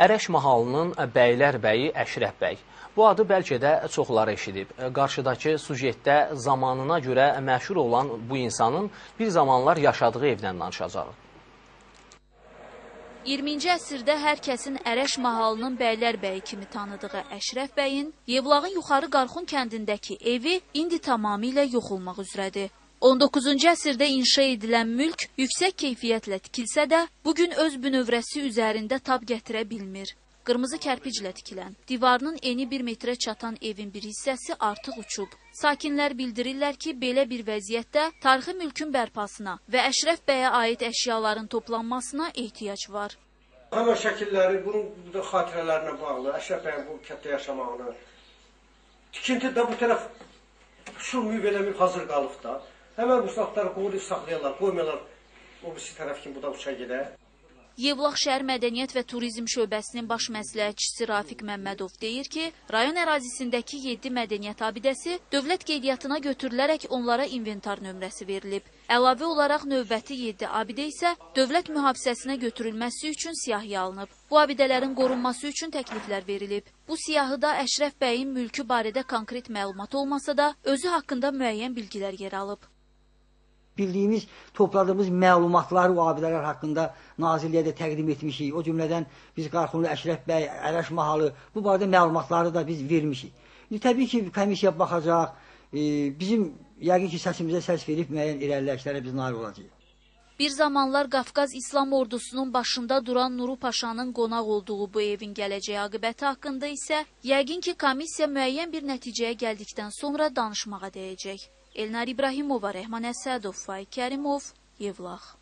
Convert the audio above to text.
Ərəş mahalının bəylər bəyi Əşrəf bəy. Bu adı bəlkə də çoxları eşidib. Qarşıdakı sujetdə zamanına görə məşhur olan bu insanın bir zamanlar yaşadığı evdən danışacaq. 20-ci əsrdə hər kəsin Ərəş mahalının bəylər bəyi kimi tanıdığı Əşrəf bəyin Yevlağın yuxarı Qarxun kəndindəki evi indi tamamilə yox olmaq üzrədir. 19-cu əsrdə inşa edilən mülk yüksək keyfiyyətlə tikilsə də, bugün öz bünövrəsi üzərində tab gətirə bilmir. Qırmızı kərpiclə tikilən, divarının eni 1 metrə çatan evin bir hissəsi artıq uçub. Sakinlər bildirirlər ki, belə bir vəziyyətdə tarixi mülkün bərpasına və Əşrəf bəyə aid əşyaların toplanmasına ehtiyac var. Həmən şəkilləri, bunun xatirələrinə bağlı, Əşrəf bəyin bu kətdə yaşamağını, tikinti də bu tərəf şu mübələmi hazır qalıb da. Həmən bu saatları qoyulub saxlayarlar, qoymuyorlar o birisi tərəf kimi bu da uçaq gedə. Yevlax şəhər mədəniyyət və turizm şöbəsinin baş məsləhətçisi Rafiq Məmmədov deyir ki, rayon ərazisindəki 7 mədəniyyət abidəsi dövlət qeydiyyatına götürülərək onlara inventar nömrəsi verilib. Əlavə olaraq növbəti 7 abidə isə dövlət mühafizəsinə götürülməsi üçün siyahıya alınıb. Bu abidələrin qorunması üçün təkliflər verilib. Bu siyahıda Əşrəf bəyin mülkü barədə konkret məlumat olmasa da, özü haqqında müəyyən bilgilər yer alıb bildiyimiz, topladığımız məlumatları o abidələr haqqında Nazirliyə də təqdim etmişik. O cümlədən biz Qarxunlu Əşrəf bəy, Ərəş mahalı bu barədə məlumatları da biz vermişik. İndi təbii ki, komissiya baxacaq, e, bizim yəqin ki, səsimizə səs verib müəyyən irəliləyişlərə biz nail olacağıq. Bir zamanlar Qafqaz İslam ordusunun başında duran Nuru Paşanın qonaq olduğu bu evin gələcəyi aqibəti haqqında isə yəqin ki, komissiya müəyyən bir nəticəyə gəldikdən sonra danışmağa dəyəcək. Elnar İbrahimova, Rəhman Əsədov, Faiq Kərimov, Yevlax.